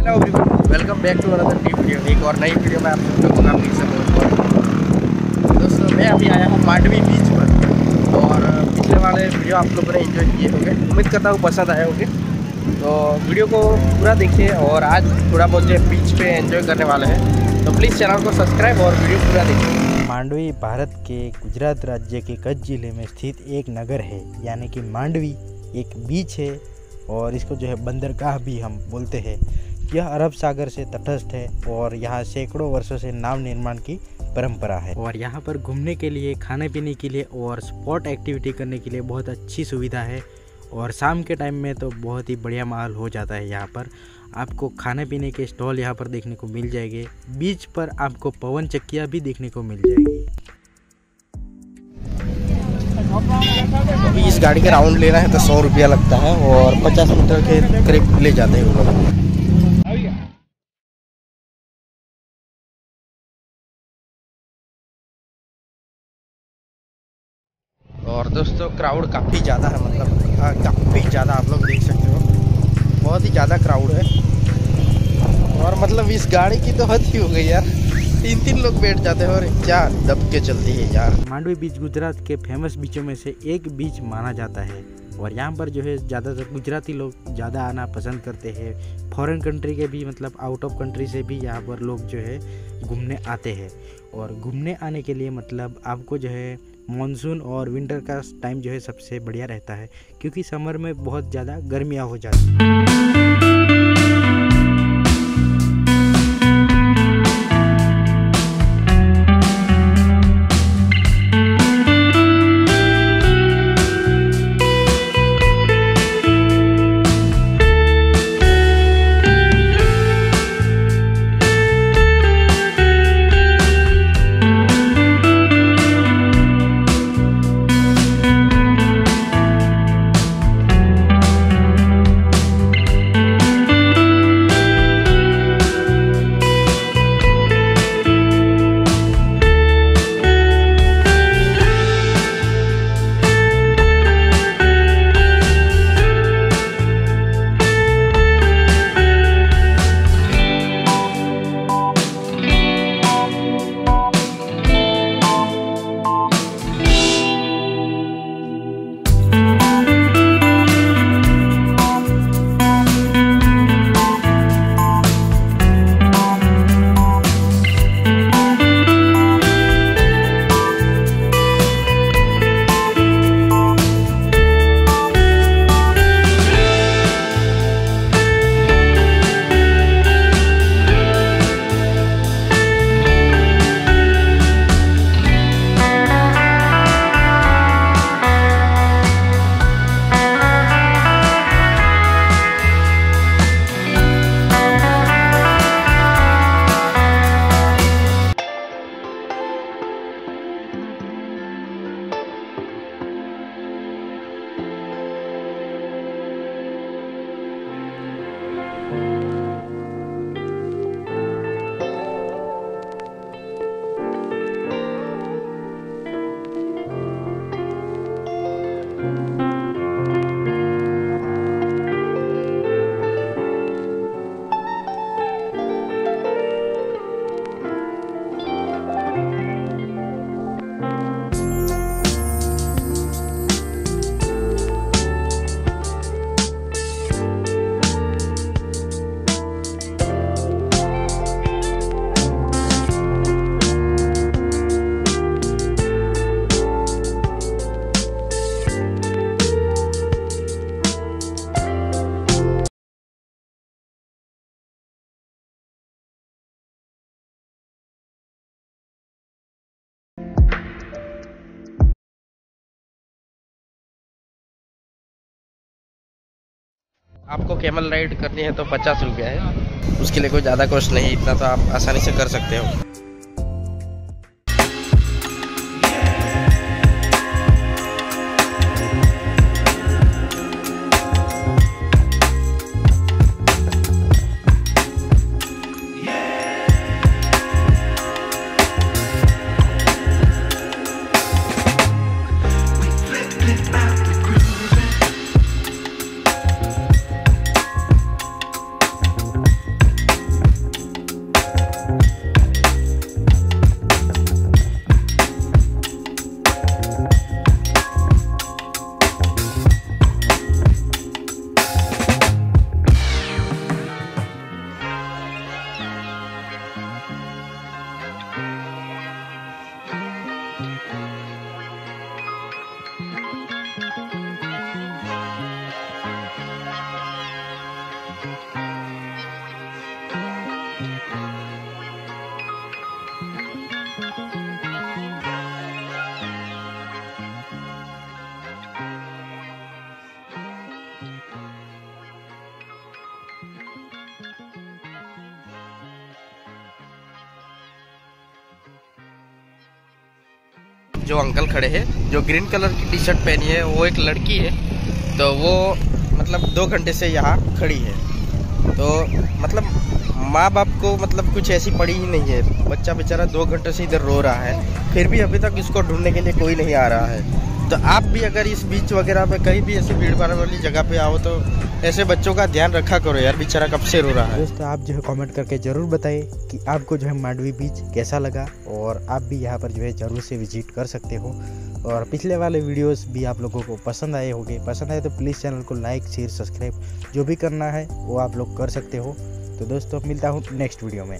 Hello everyone welcome back to another new video एक और नई वीडियो में आप लोगों का फिर से दोस्तों, मैं अभी आया हूँ मांडवी बीच पर। और पिछले वाले वीडियो आप लोगों ने एंजॉय किए होंगे। उम्मीद करता हूँ पसंद आए होंगे। तो वीडियो को पूरा देखिए और आज थोड़ा बहुत जो बीच पे एंजॉय करने वाले हैं। तो प्लीज़ चैनल को सब्सक्राइब और वीडियो पूरा देखिए। मांडवी भारत के गुजरात राज्य के कच्छ ज़िले में स्थित एक नगर है। यानी कि मांडवी एक बीच है और इसको जो है बंदरगाह भी हम बोलते हैं। यह अरब सागर से तटस्थ है और यहाँ सैकड़ों वर्षों से नाव निर्माण की परंपरा है। और यहाँ पर घूमने के लिए खाने पीने के लिए और स्पोर्ट एक्टिविटी करने के लिए बहुत अच्छी सुविधा है और शाम के टाइम में तो बहुत ही बढ़िया माहौल हो जाता है यहाँ पर। आपको खाने पीने के स्टॉल यहाँ पर देखने को मिल जाएँगे। बीच पर आपको पवन चक्कियाँ भी देखने को मिल जाएगी। अभी इस गाड़ी का राउंड लेना है तो सौ रुपया लगता है और पचास मीटर के करीब ले जाते हैं वो लोग। और दोस्तों क्राउड काफ़ी ज़्यादा है मतलब हाँ, काफ़ी ज़्यादा आप लोग देख सकते हो। बहुत ही ज़्यादा क्राउड है। और मतलब इस गाड़ी की तो हद ही हो गई यार। तीन तीन लोग बैठ जाते हैं और क्या दब के चलती है यार। मांडवी बीच गुजरात के फ़ेमस बीचों में से एक बीच माना जाता है। और यहाँ पर जो है ज़्यादातर गुजराती लोग ज़्यादा आना पसंद करते हैं। फॉरेन कंट्री के भी मतलब आउट ऑफ़ कंट्री से भी यहाँ पर लोग जो है घूमने आते हैं। और घूमने आने के लिए मतलब आपको जो है मानसून और विंटर का टाइम जो है सबसे बढ़िया रहता है, क्योंकि समर में बहुत ज़्यादा गर्मियाँ हो जाती हैं। आपको कैमल राइड करनी है तो पचास रुपया है। उसके लिए कोई ज़्यादा कॉस्ट नहीं, इतना तो आप आसानी से कर सकते हो। जो अंकल खड़े हैं, जो ग्रीन कलर की टी शर्ट पहनी है, वो एक लड़की है तो वो मतलब दो घंटे से यहाँ खड़ी है। तो मतलब माँ बाप को मतलब कुछ ऐसी पड़ी ही नहीं है। बच्चा बेचारा दो घंटे से इधर रो रहा है, फिर भी अभी तक इसको ढूँढने के लिए कोई नहीं आ रहा है। तो आप भी अगर इस बीच वगैरह पे कहीं भी ऐसी भीड़ भाड़ वाली जगह पे आओ तो ऐसे बच्चों का ध्यान रखा करो यार, बेचारा कब से रो रहा है। दोस्तों, आप जो है कमेंट करके ज़रूर बताएँ कि आपको जो है मांडवी बीच कैसा लगा और आप भी यहाँ पर जो है ज़रूर से विज़िट कर सकते हो। और पिछले वाले वीडियोस भी आप लोगों को पसंद आए होंगे। पसंद आए तो प्लीज़ चैनल को लाइक शेयर सब्सक्राइब जो भी करना है वो आप लोग कर सकते हो। तो दोस्तों, मिलता हूँ नेक्स्ट वीडियो में।